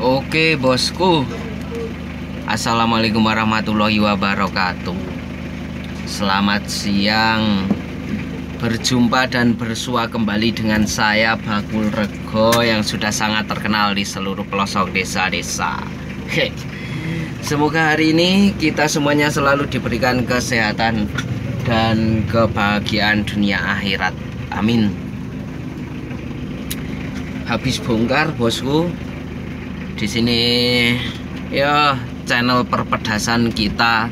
Oke bosku. Assalamualaikum warahmatullahi wabarakatuh. Selamat siang. Berjumpa dan bersua kembali dengan saya Bakul Rego Yang sudah sangat terkenal di seluruh pelosok desa-desa. Semoga hari ini kita semuanya selalu diberikan kesehatan dan kebahagiaan dunia akhirat. Amin. Habis bongkar bosku di sini. Ya channel perpedasan kita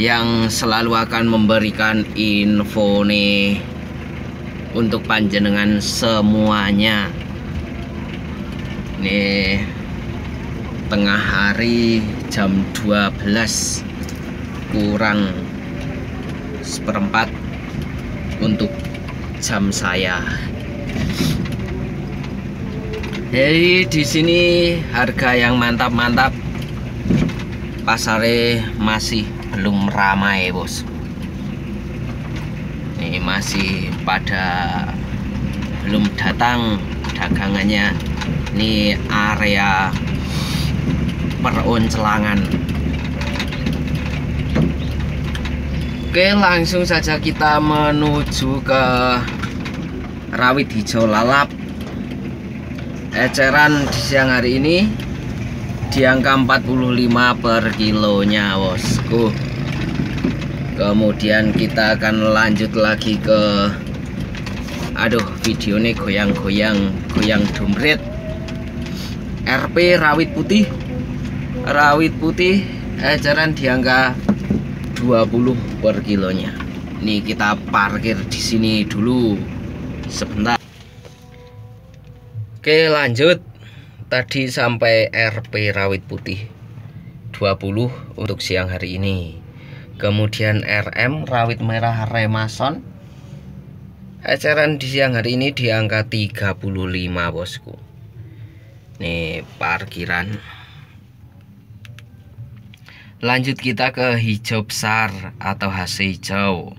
yang selalu akan memberikan info nih untuk panjenengan semuanya. Nih tengah hari jam 12 kurang seperempat untuk jam saya jadi di sini harga yang mantap-mantap. Pasarnya masih belum ramai bos. Ini masih pada belum datang dagangannya. Ini area peroncelangan oke langsung saja kita menuju ke rawit hijau lalap eceran di siang hari ini di angka 45 per kilonya bosku. Kemudian kita akan lanjut lagi ke aduh video ini goyang-goyang goyang dumret RP rawit putih. Rawit putih eceran di angka 20 per kilonya. Ini kita parkir di sini dulu sebentar Oke lanjut. Tadi sampai RP rawit putih 20 untuk siang hari ini. Kemudian RM rawit merah remason. Eceran di siang hari ini di angka 35 bosku. Nih parkiran. Lanjut kita ke hijau besar atau HC hijau.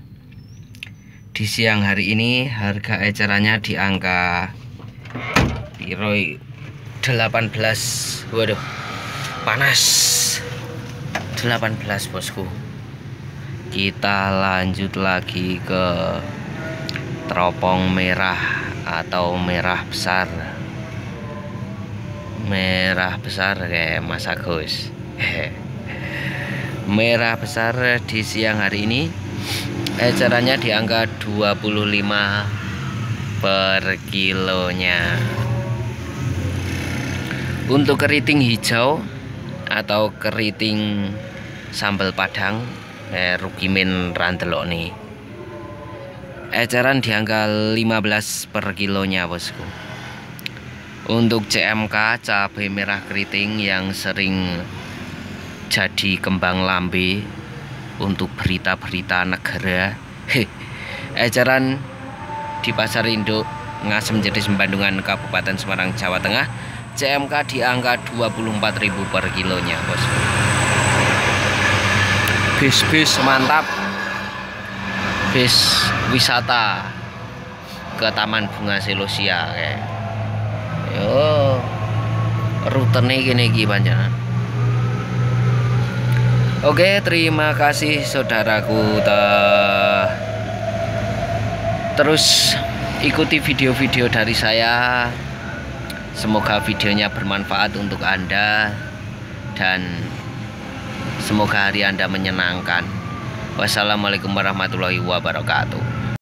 Di siang hari ini harga ecerannya di angka Roy 18 waduh panas. 18 bosku. Kita lanjut lagi ke teropong merah atau merah besar. Merah besar kayak Mas Agus. Merah besar di siang hari ini. Ecerannya di angka 25 per kilonya untuk keriting hijau atau keriting sambal padang eh, rukimin rantelok nih eceran di angka 15 per kilonya bosku. Untuk CMK cabai merah keriting yang sering jadi kembang lambe untuk berita-berita negara. Eceran di pasar induk Ngasem Jetis Bandungan Kabupaten Semarang Jawa Tengah CMK di angka 24.000 per kilonya bos. Bis-bis mantap. Bis wisata ke Taman Bunga Selosia kayak. Yo rutenya gini gimana Oke terima kasih saudaraku. Terus ikuti video-video dari saya Semoga videonya bermanfaat untuk Anda dan semoga hari Anda menyenangkan. Wassalamualaikum warahmatullahi wabarakatuh.